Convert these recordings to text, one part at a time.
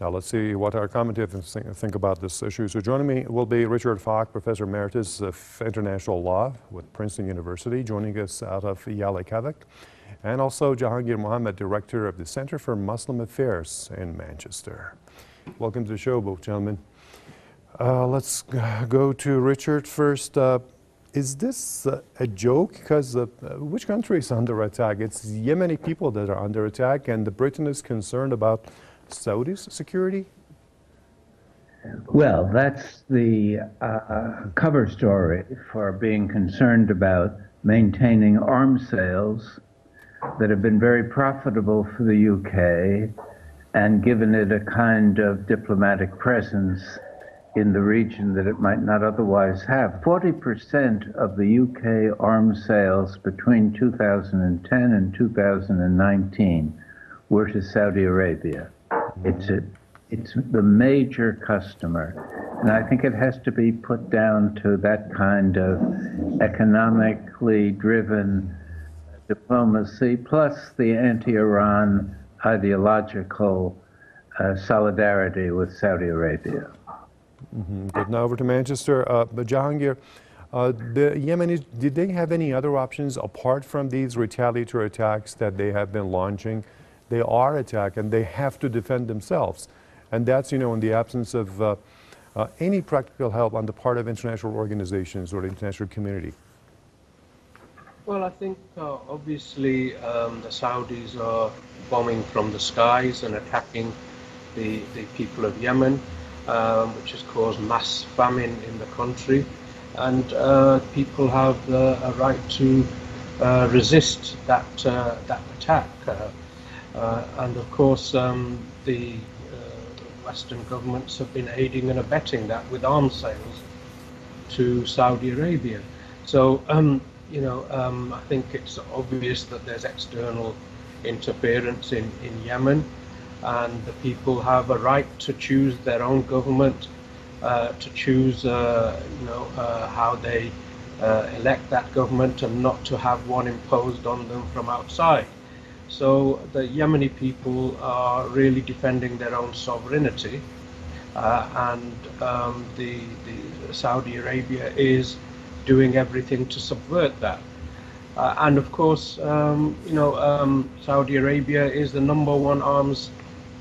Now let's see what our commentators think, about this issue. So joining me will be Richard Falk, Professor Emeritus of International Law with Princeton University, joining us out of Yalikavak, and also Jahangir Mohammed, Director of the Center for Muslim Affairs in Manchester. Welcome to the show, both gentlemen. Uh, let's go to Richard first. Uh, is this uh, a joke? Because uh, which country is under attack? It's Yemeni people that are under attack, and the Britain is concerned about Saudi's security? Well, that's the uh, cover story for being concerned about maintaining arms sales that have been very profitable for the UK and given it a kind of diplomatic presence in the region that it might not otherwise have. 40% of the UK arms sales between 2010 and 2019 were to Saudi Arabia. It's a, it's the major customer, and I think it has to be put down to that kind of economically driven diplomacy, plus the anti-Iran ideological uh, solidarity with Saudi Arabia. Mm-hmm. Good. Now over to Manchester. Uh, but Jahangir, uh, the Yemenis, did they have any other options apart from these retaliatory attacks that they have been launching? They are attacked and they have to defend themselves. And that's, you know, in the absence of uh, uh any practical help on the part of international organizations or the international community. Well, I think uh, obviously um, the Saudis are bombing from the skies and attacking the, the people of Yemen um, which has caused mass famine in the country. And uh, people have uh, a right to uh, resist that, uh, that attack. Uh, uh, and of course, um, the Western governments have been aiding and abetting that with arms sales to Saudi Arabia. So, um, you know, um, I think it's obvious that there's external interference in, in Yemen and the people have a right to choose their own government, uh, to choose, uh, you know, uh, how they uh, elect that government, and not to have one imposed on them from outside. So the Yemeni people are really defending their own sovereignty, uh, and um, the, the Saudi Arabia is doing everything to subvert that. Uh, and of course, um, you know, um, Saudi Arabia is the number one arms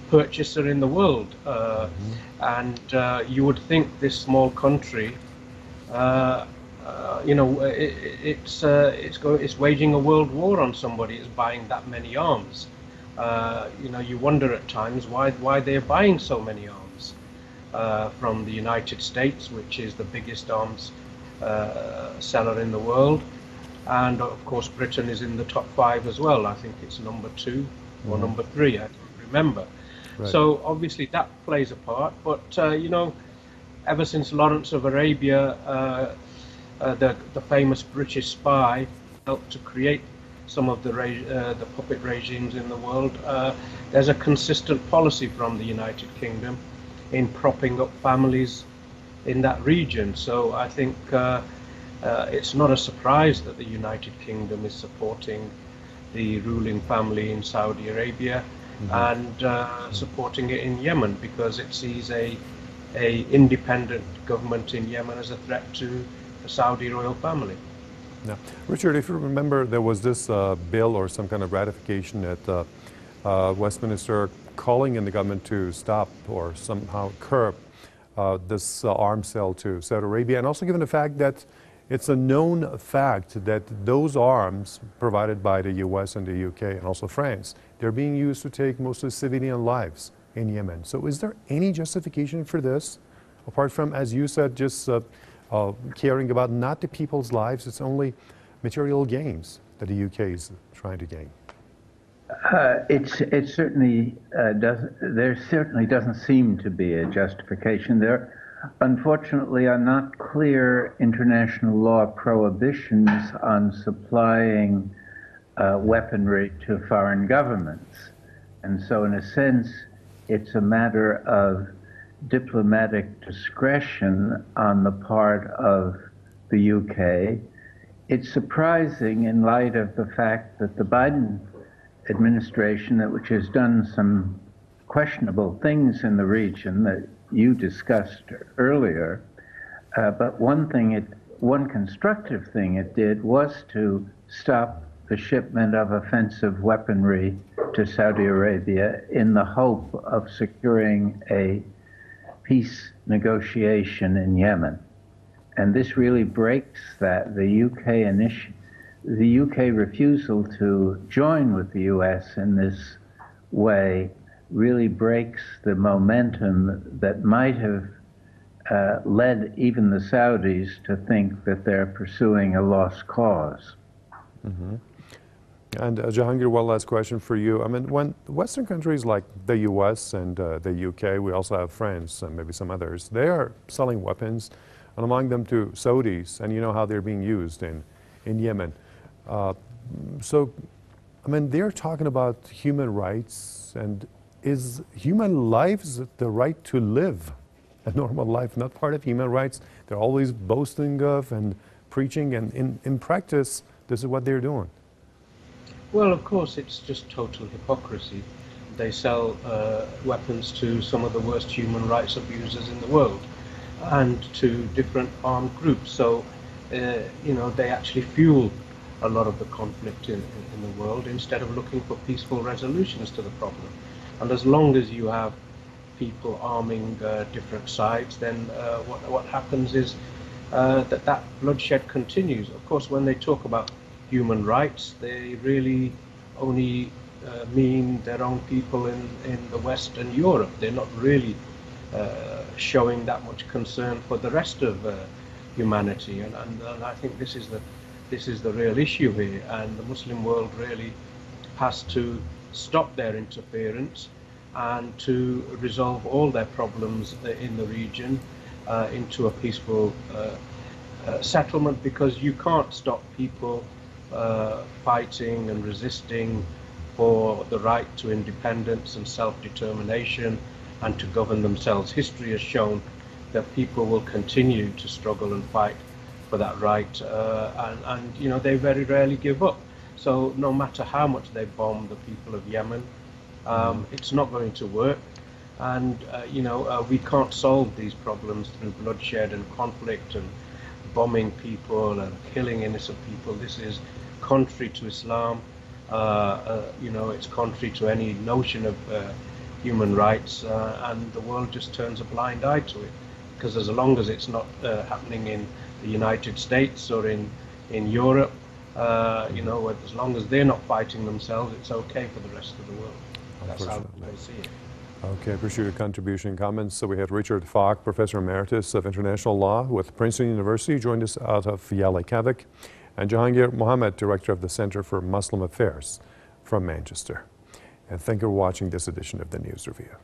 purchaser in the world. Uh, mm-hmm. And uh, you would think this small country, uh, uh you know, it, it's uh, it's go, it's waging a world war on somebody. It's buying that many arms. Uh, you know, you wonder at times why why they're buying so many arms from the United States, which is the biggest arms seller in the world. And of course, Britain is in the top five as well. I think it's number two or mm. number three. I don't remember. So obviously that plays a part. But uh, you know, ever since Lawrence of Arabia, uh, uh, the the famous British spy, helped to create some of the uh, the puppet regimes in the world. Uh, there's a consistent policy from the United Kingdom in propping up families in that region. So I think. Uh, it's not a surprise that the United Kingdom is supporting the ruling family in Saudi Arabia mm-hmm. and uh, supporting it in Yemen because it sees a a independent government in Yemen as a threat to Saudi royal family. Yeah. Richard, if you remember, there was this uh, bill or some kind of ratification at uh, uh, Westminster calling in the government to stop or somehow curb uh, this uh, arms sale to Saudi Arabia, and also given the fact that it's a known fact that those arms provided by the US and the UK and also France, they're being used to take mostly civilian lives in Yemen. So is there any justification for this, apart from, as you said, just uh, uh, caring about not the people's lives, it's only material gains that the UK is trying to gain? Uh, it's it certainly uh, does there certainly doesn't seem to be a justification there unfortunately are not clear international law prohibitions on supplying uh, weaponry to foreign governments. And so, in a sense, it's a matter of diplomatic discretion on the part of the UK. It's surprising in light of the fact that the Biden administration, which has done some questionable things in the region that you discussed earlier. Uh, but one thing it, one constructive thing it did was to stop the shipment of offensive weaponry to Saudi Arabia in the hope of securing a peace negotiation in Yemen. And this really breaks that the UK initi- the UK refusal to join with the US in this way really breaks the momentum that might have uh, led even the Saudis to think that they're pursuing a lost cause. And uh, Jahangir, one last question for you. I mean, when Western countries like the U.S. and uh, the UK, we also have France and maybe some others, they are selling weapons, and among them to Saudis, and you know how they're being used in, in Yemen. Uh, so, I mean, they're talking about human rights, and is human lives the right to live a normal life not part of human rights? They're always boasting of and preaching, and in, in practice, this is what they're doing. Well, of course, it's just total hypocrisy. They sell uh, weapons to some of the worst human rights abusers in the world and to different armed groups. So, uh, you know, they actually fuel a lot of the conflict in, in the world instead of looking for peaceful resolutions to the problem. And as long as you have people arming uh, different sides, then uh, what, what happens is uh, that that bloodshed continues. Of course, when they talk about human rights, they really only uh, mean their own people in, in the Western Europe. They're not really uh, showing that much concern for the rest of uh, humanity. And, and, and I think this is the this is the real issue here. And the Muslim world really has to stop their interference and to resolve all their problems in the region uh, into a peaceful uh, uh, settlement because you can't stop people uh, fighting and resisting for the right to independence and self-determination and to govern themselves. History has shown that people will continue to struggle and fight for that right, uh, and, and you know they very rarely give up. So no matter how much they bomb the people of Yemen, um, it's not going to work. And uh, you know uh, we can't solve these problems through bloodshed and conflict and bombing people and killing innocent people. This is contrary to Islam. Uh, uh, you know, it's contrary to any notion of uh, human rights, uh, and the world just turns a blind eye to it. Because as long as it's not uh, happening in the United States or in in Europe, uh, you know, as long as they're not fighting themselves, it's okay for the rest of the world. That's how they see it. Okay, appreciate your contribution and comments. So we had Richard Falk, Professor Emeritus of International Law with Princeton University, joined us out of Reykjavik, and Jahangir Mohammed, Director of the Center for Muslim Affairs from Manchester. And thank you for watching this edition of the News Review.